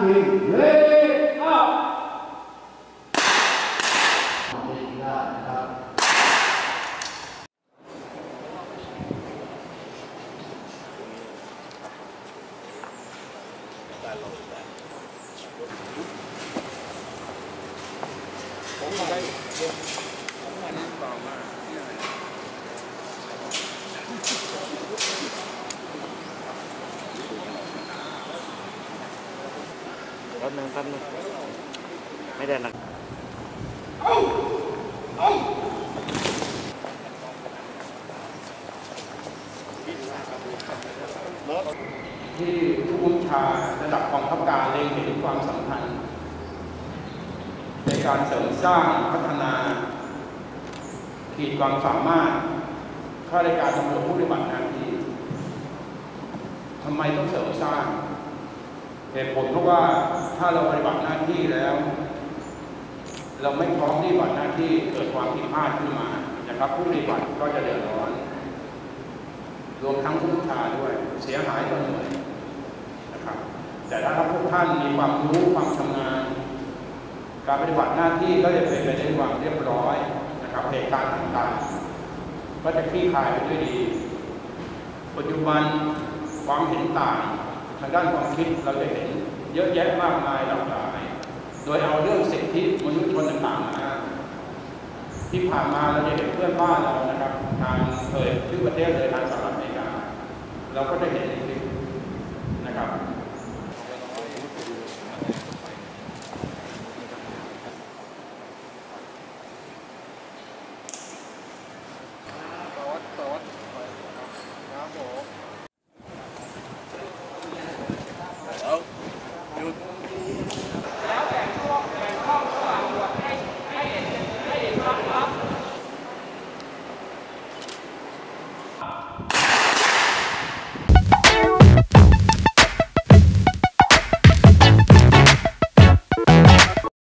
Hằng Lê Hậu Cũng vào đây, cũng vào đây còn mà แป๊บนึงแป๊บนึงไม่ได้หนักที่ผู้บัญชาระดับกองทัพการเล็งเห็นความสำคัญ ในการเสริมสร้างพัฒนา ขีดความสามารถข้าราชการตำรวจผู้ปฏิบัติหน้าที่ทำไมต้องเสริมสร้าง เหตุผลเพราะว่าถ้าเราปฏิบัติหน้าที่แล้ว เราไม่พร้อมที่ปฏิบัติหน้าที่เกิดความผิดพลาดขึ้นมานะครับผู้ปฏิบัติก็จะเดือดร้อน รวมทั้งผู้บัญชาด้วยเสียหายต่อหน่วยนะครับ แต่ถ้าพวกท่านมีความรู้ความชำนาญการปฏิบัติหน้าที่ก็จะเป็นไปด้วยความเรียบร้อยนะครับเหตุการณ์ต่างๆ ก็จะคลี่คลายไปด้วยดี ปัจจุบันความเห็นต่าง ทางด้านความคิดเราจะเห็นเยอะแยะมากมายหลากหลาย โดยเอาเรื่องสิทธิมนุษยชนต่างๆมาที่ผ่านมาเราจะเห็นเพื่อนบ้านเรานะครับ ทางเคยชื่อประเทศเลยทางสหรัฐอเมริกา เราก็จะเห็นในคลิปนะครับ Good.